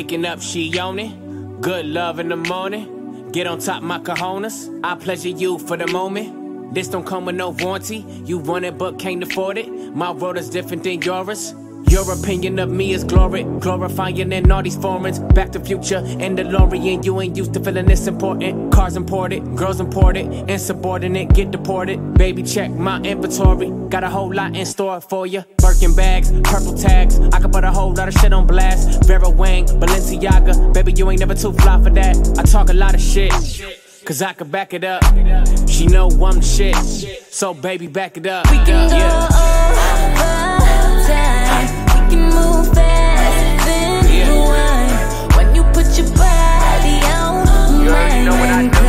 Waking up, she it. Good love in the morning. Get on top my cojones. I pleasure you for the moment. This don't come with no warranty. You want it but can't afford it. My world is different than yours. Your opinion of me is glory, glorifying in all these foreigns. Back to future and the DeLorean, you ain't used to feeling this important. Cars imported, girls imported, insubordinate, get deported. Baby, check my inventory. Got a whole lot in store for you. Birkin bags, purple tags. I could put a whole lot of shit on blast. Vera Wang, Balenciaga. Baby, you ain't never too fly for that. I talk a lot of shit. Cause I could back it up. She know I'm the shit. So baby, back it up. We can go over time. We can When you put your body on You mine know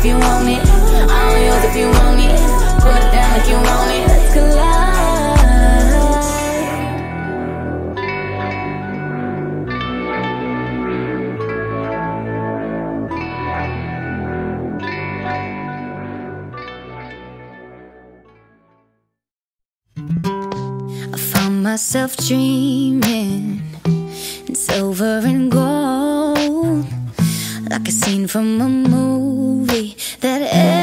if you want it. All yours if you want it. Put it down if you want it. Let's collide. I found myself dreaming in silver and gold, like a scene from a movie that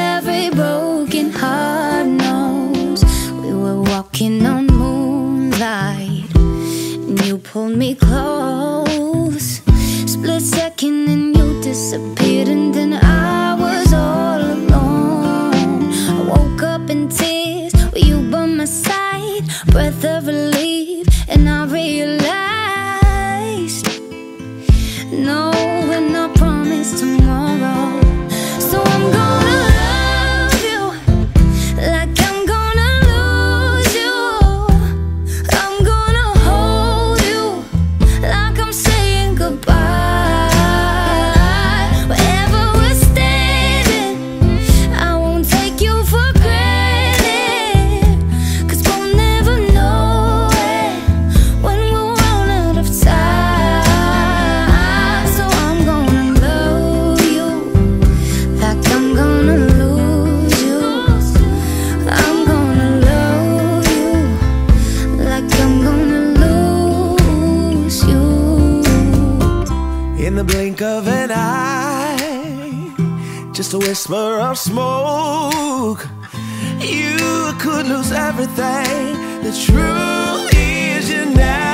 just a whisper of smoke. You could lose everything. The truth is you never.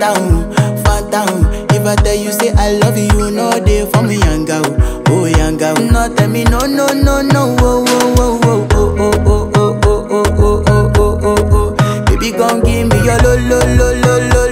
down, fat. If I tell you say I love you, no day for me yanga, oh yanga. No tell me no no no no, oh oh oh oh oh oh oh oh oh oh oh oh oh. Baby, gon' give me your lo lo lo lo lo.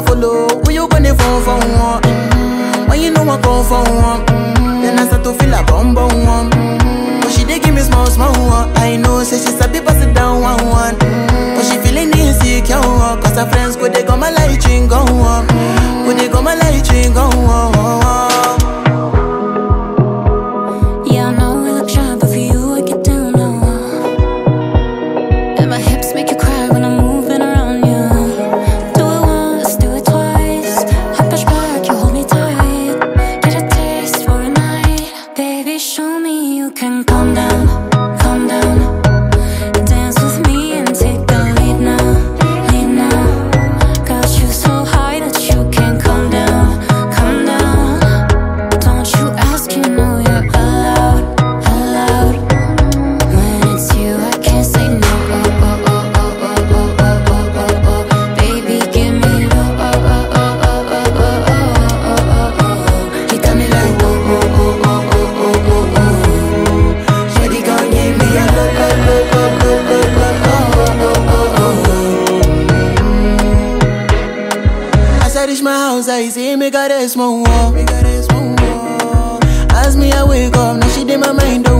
wan follow Who you gonna phone for one? Mm-hmm. When you know I come for one mm-hmm. Then I start to feel a bum bum one mm-hmm. But she dey give me small small one I know say she sabi pass it down one one mm-hmm. But she feeling insecure Cause her friends go they go my light ring go one mm. Go they go my light ring go one Series my house, I see me got a small wall. As me, I wake up, now she did my mind, do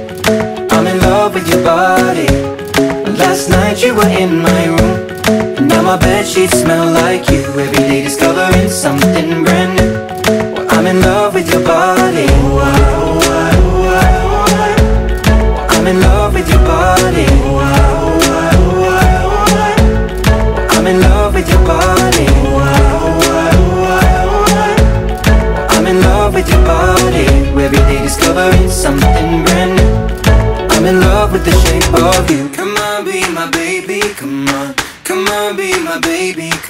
Last night you were in my room. Now my bed sheets smell like you. Every day discovering something